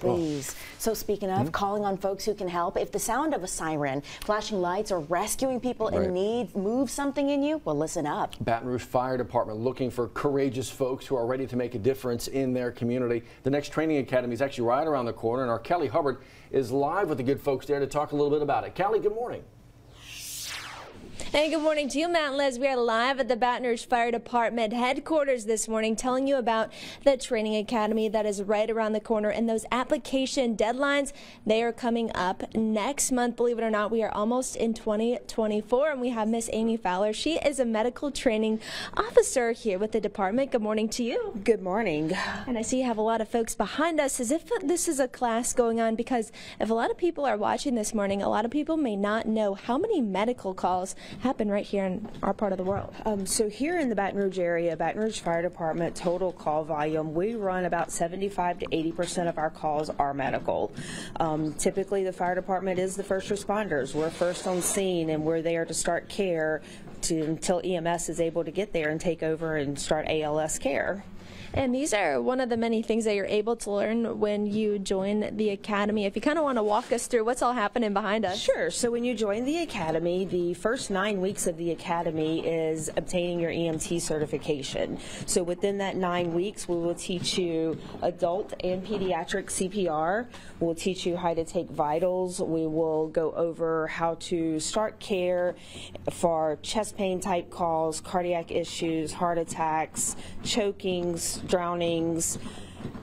please. Oh. So speaking of, mm -hmm. calling on folks who can help, if the sound of a siren, flashing lights, or rescuing people right. in need move something in you, well, listen up. Baton Rouge Fire Department looking for courageous folks who are ready to make a difference in their community. The next training academy is actually right around the corner, and our Kelly Hubbard is live with the good folks there to talk a little bit about it. Kelly, good morning. And good morning to you, Matt and Liz. We are live at the Baton Rouge Fire Department headquarters this morning telling you about the training academy that is right around the corner and those application deadlines. They are coming up next month. Believe it or not, we are almost in 2024 and we have Miss Amy Fowler. She is a medical training officer here with the department. Good morning to you. Good morning. And I see you have a lot of folks behind us as if this is a class going on because if a lot of people are watching this morning, a lot of people may not know how many medical calls happen right here in our part of the world? Um, so here in the Baton Rouge area, Baton Rouge Fire Department total call volume, we run about 75 to 80 percent of our calls are medical. Um, typically, the fire department is the first responders. We're first on scene and we're there to start care to, until EMS is able to get there and take over and start ALS care. And these are one of the many things that you're able to learn when you join the Academy. If you kind of want to walk us through what's all happening behind us. Sure. So when you join the Academy, the first nine weeks of the Academy is obtaining your EMT certification. So within that nine weeks, we will teach you adult and pediatric CPR. We'll teach you how to take vitals. We will go over how to start care for chest pain type calls, cardiac issues, heart attacks, chokings, drownings,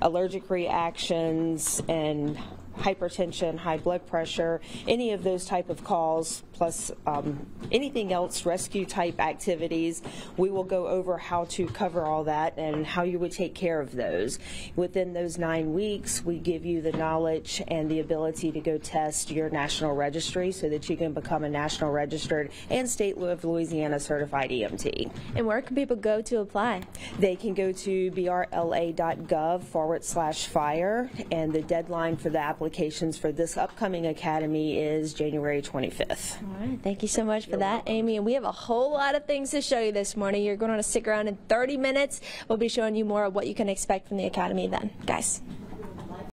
allergic reactions, and hypertension, high blood pressure, any of those type of calls, plus um, anything else, rescue type activities, we will go over how to cover all that and how you would take care of those. Within those nine weeks, we give you the knowledge and the ability to go test your national registry so that you can become a national registered and state of Louisiana certified EMT. And where can people go to apply? They can go to brla.gov forward slash fire and the deadline for the application applications for this upcoming academy is January 25th. All right, thank you so much for You're that, welcome. Amy. And we have a whole lot of things to show you this morning. You're going to stick around in 30 minutes. We'll be showing you more of what you can expect from the academy then. Guys.